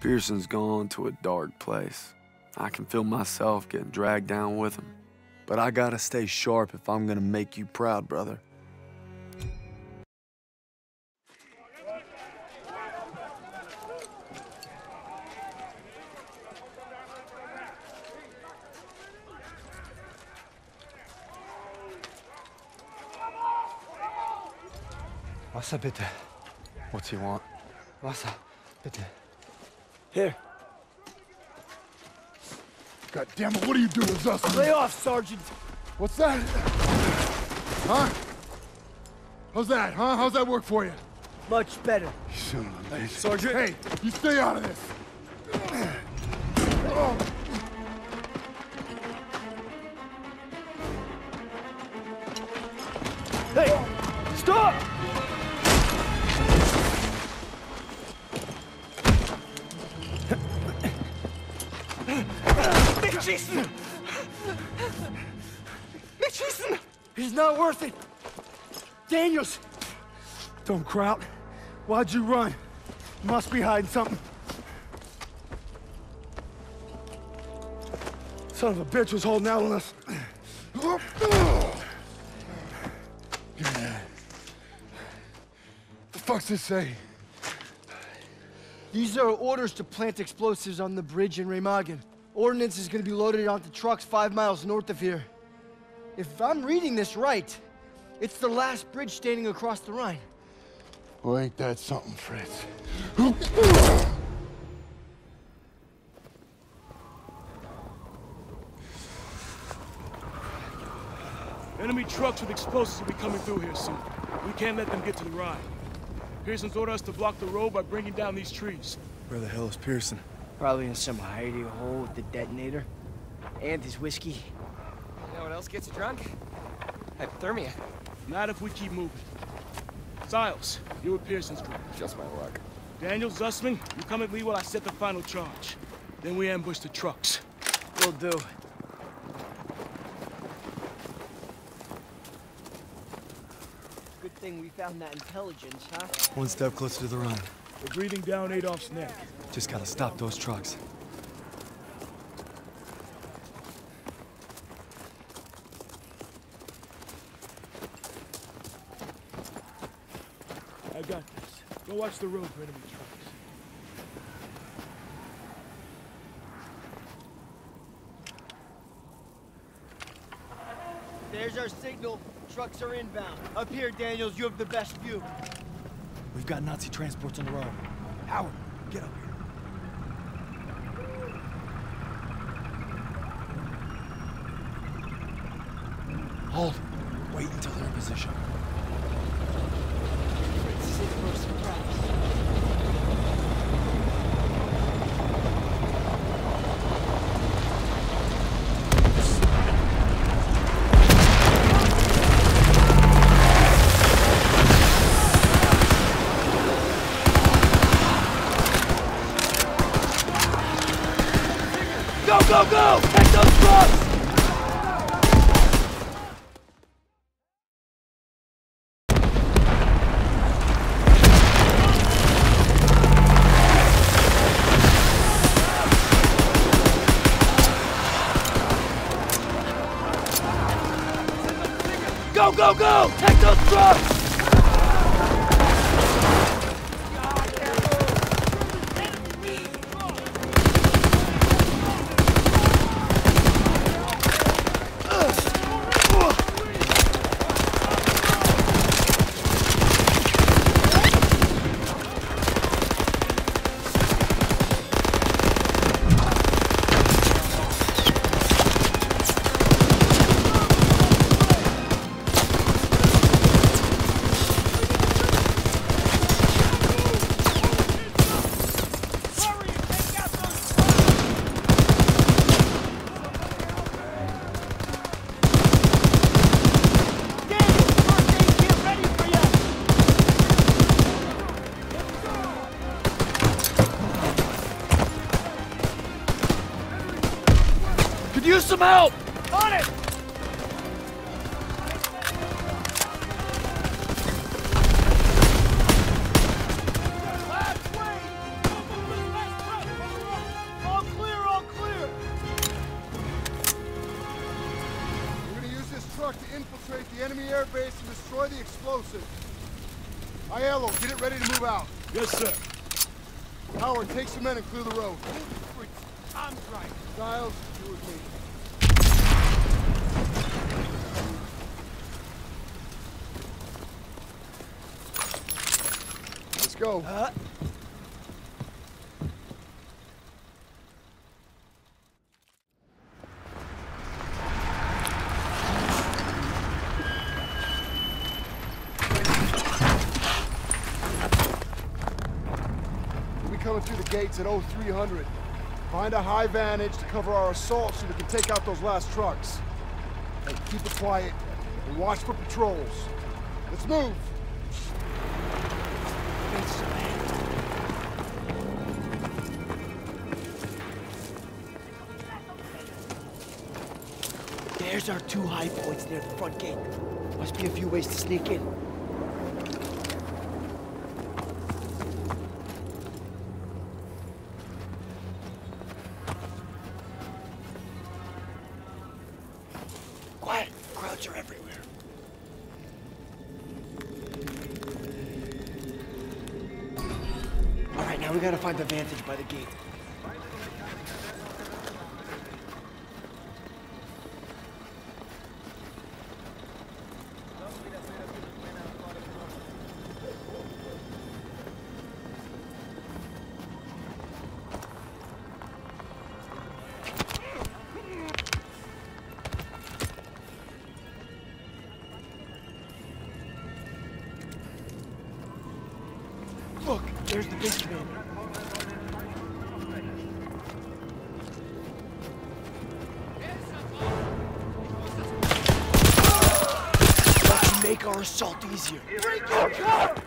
Pierson's gone to a dark place. I can feel myself getting dragged down with him. But I gotta stay sharp if I'm gonna make you proud, brother. Wasser bitte. What's he want? Wasser, bitte. Here. God damn it, what are you doing, Zussman? Lay off, Sergeant. What's that? Huh? How's that, huh? How's that work for you? Much better. You son of a bitch. Sergeant. Hey, you stay out of this. Hey, oh. Jason! Jason! He's not worth it. Daniels! Don't crowd. Why'd you run? Must be hiding something. Son of a bitch was holding out on us. The fuck's this say? These are orders to plant explosives on the bridge in Remagen. Ordnance is gonna be loaded onto trucks five miles north of here. If I'm reading this right, it's the last bridge standing across the Rhine. Well, ain't that something, Fritz? Enemy trucks with explosives will be coming through here soon. We can't let them get to the Rhine. Pierson's ordered us to block the road by bringing down these trees. Where the hell is Pierson? Probably in some hidey hole with the detonator. And his whiskey. You know what else gets you drunk? Hypothermia. Not if we keep moving. Stiles, you're with Pierson's group. Just my luck. Daniel, Zussman, you come at me while I set the final charge. Then we ambush the trucks. Will do. Good thing we found that intelligence, huh? One step closer to the run. We're breathing down Adolf's neck. Just gotta stop those trucks. I got this. Go watch the road for enemy trucks. There's our signal. Trucks are inbound. Up here, Daniels, you have the best view. We've got Nazi transports on the road. Howard, get up here. Hold. Wait until they're in position. Go, go, Go, go! Take those trucks! some help! On it! to use this truck to infiltrate the enemy airbase and destroy the explosives. Aiello, get it ready to move out. Yes, sir. Howard, take some men and clear the road. I'm right. Giles, you with me. Let's go. Be coming through the gates at 0300. Find a high vantage to cover our assault so we can take out those last trucks. Keep it quiet and watch for patrols. Let's move! There's our two high points near the front gate. Must be a few ways to sneak in. There's the big commander. Let's make our assault easier. Break your cover!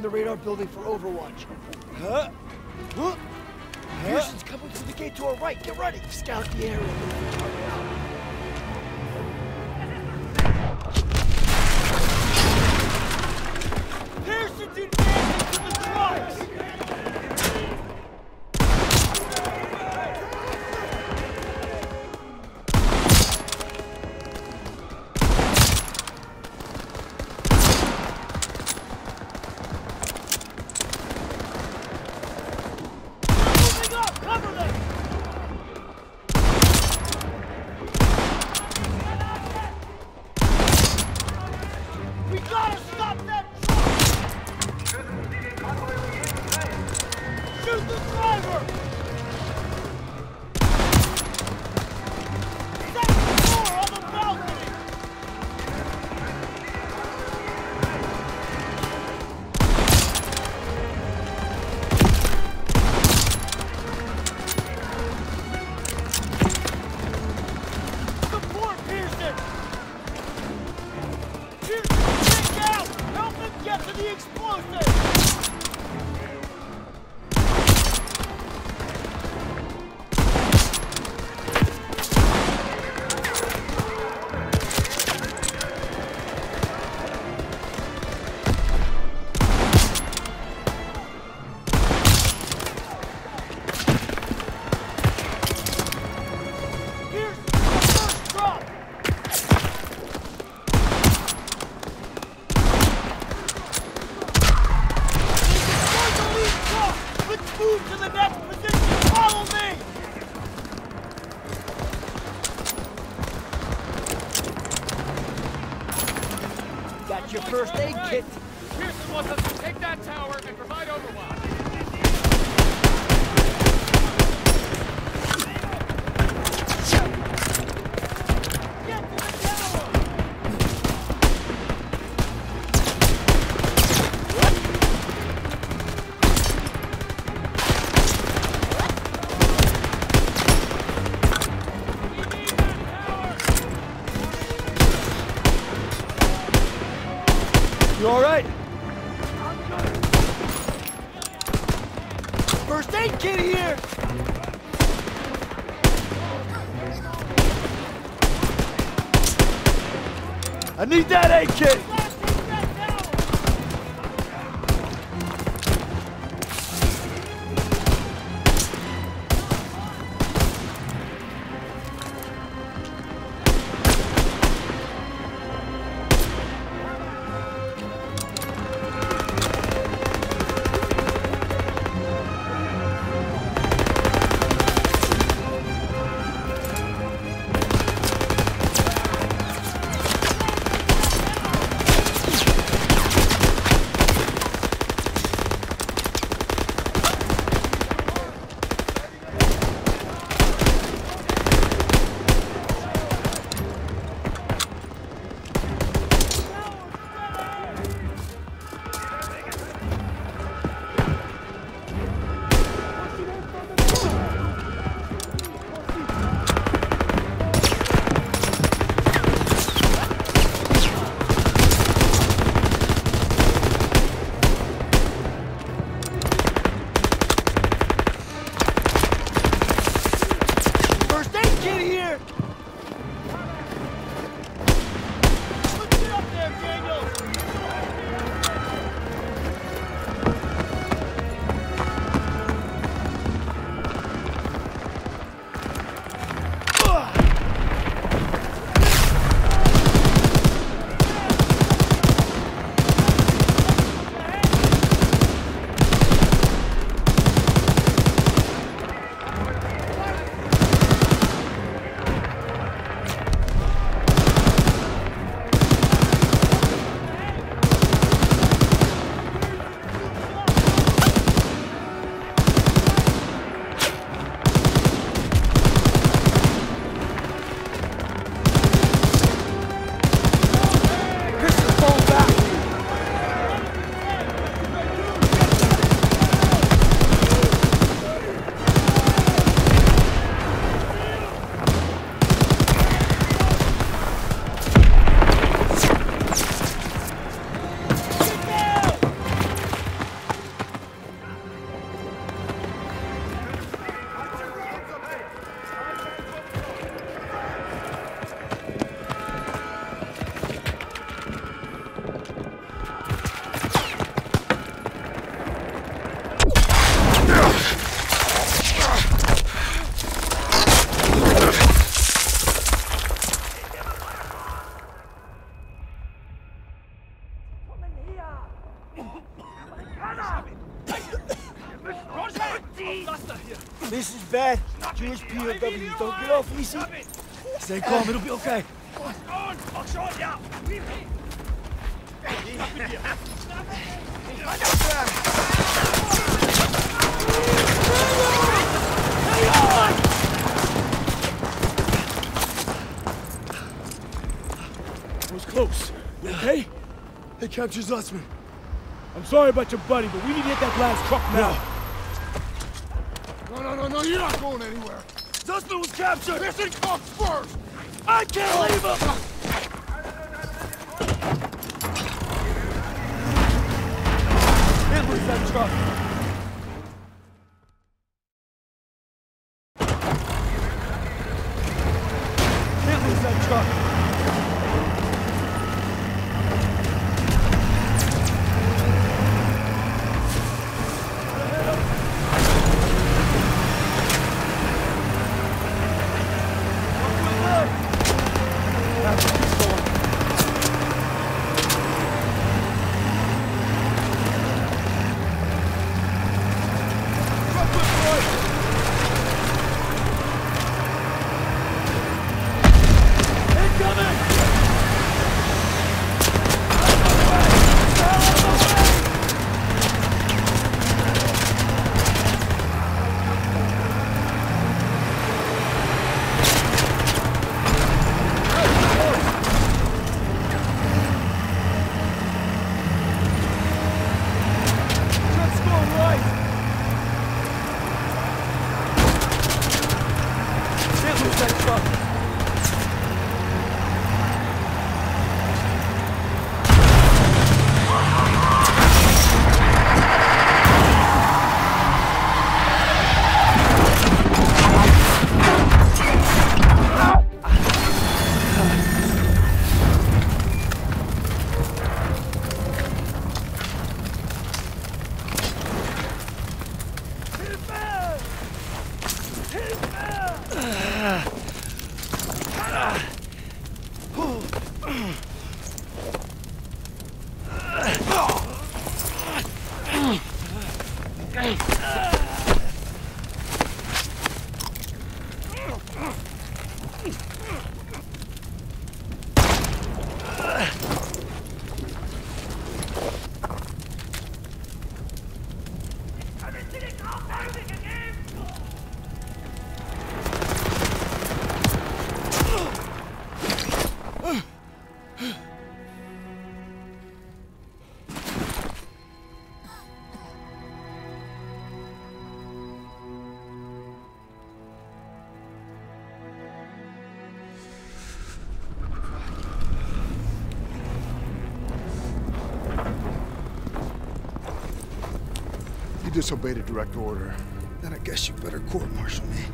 The radar building for overwatch. Huh? Huh? Pierson's coming through the gate to our right. Get ready. Scout the area. Get to the explosive! First aid kit. Pierson wants us to take that tower and provide overwatch. I need that aid Stay calm, it'll be okay. It was close. You okay? They captured Zussman. I'm sorry about your buddy, but we need to hit that last truck now. No, no, no, no, you're not going anywhere. Zussman was captured! Listen, comes first. I can't leave him! It was that truck. You disobeyed a direct order. Then I guess you better court-martial me.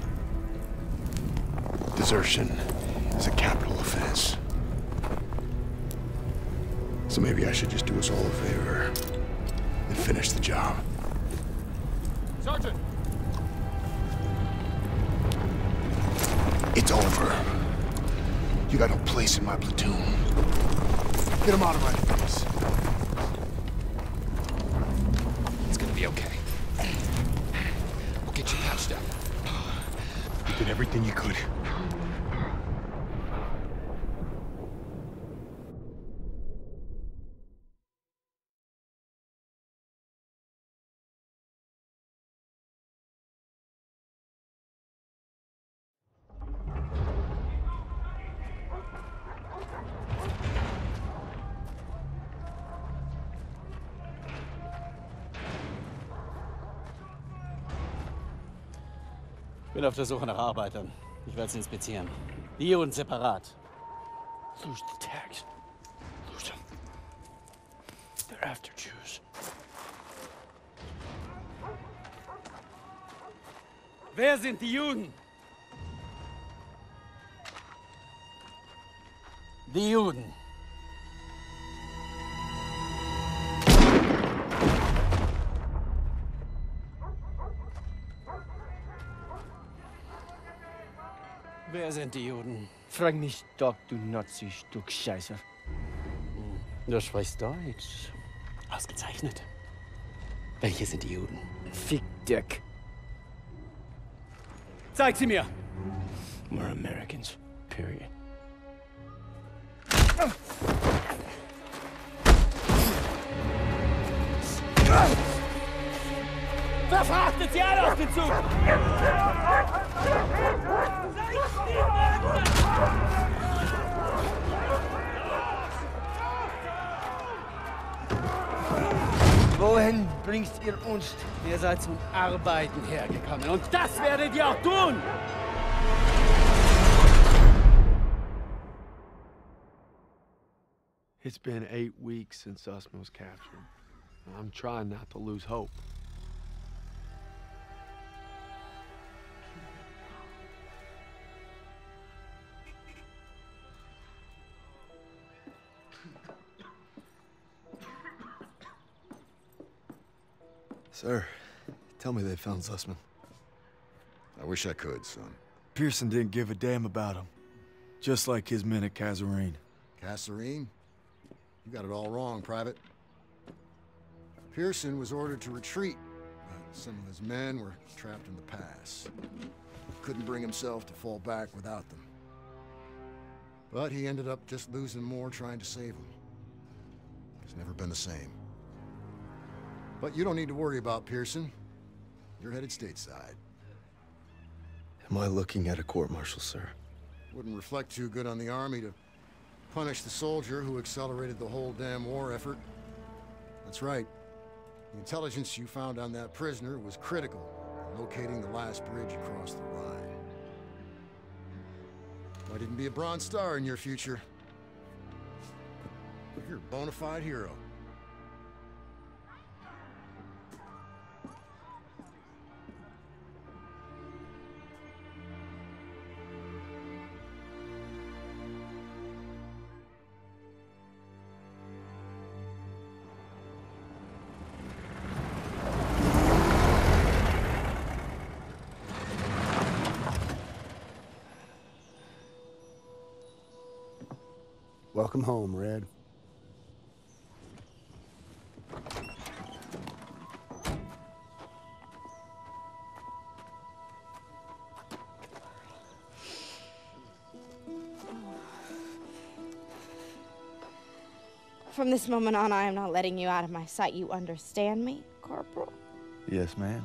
Desertion is a capital offense. So maybe I should just do us all a favor and finish the job. Sergeant! It's over. You got no place in my platoon. Get him out of my face. It's gonna be okay. We'll get you patched up. You did everything you could. Bin auf der Suche nach Arbeitern. Ich werde sie inspizieren. Die und separat. Lose the tags. Lose them. They're after Jews. Wer sind die Juden? Die Juden. Wer sind die Juden? Frag mich doch, du Nazi-Stück Scheiße. Du sprichst Deutsch. Ausgezeichnet. Welche sind die Juden? Fick Dick. Zeig sie mir! We're Americans. Period. Verfrachtet sie alle auf den Zug! Wohin bringst ihr uns? Ihr seid zum Arbeiten hergekommen und das werdet ihr auch tun! It's been eight weeks since Sussman was captured. I'm trying not to lose hope. Sir, tell me they found Zussman. I wish I could, son. Pierson didn't give a damn about him. Just like his men at Kazarine. Kasserine? You got it all wrong, Private. Pierson was ordered to retreat, but some of his men were trapped in the pass. Couldn't bring himself to fall back without them. But he ended up just losing more trying to save them. He's never been the same. But you don't need to worry about Pierson. You're headed stateside. Am I looking at a court-martial, sir? Wouldn't reflect too good on the Army to punish the soldier who accelerated the whole damn war effort. That's right. The intelligence you found on that prisoner was critical in locating the last bridge across the Rhine. Might even be a Bronze Star in your future. You're a bona fide hero. Welcome home, Red. From this moment on, I am not letting you out of my sight. You understand me, Corporal? Yes, ma'am.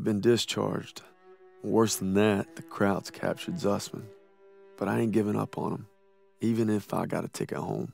I've been discharged. Worse than that, the Krauts captured Zussman. But I ain't giving up on him, even if I got a ticket home.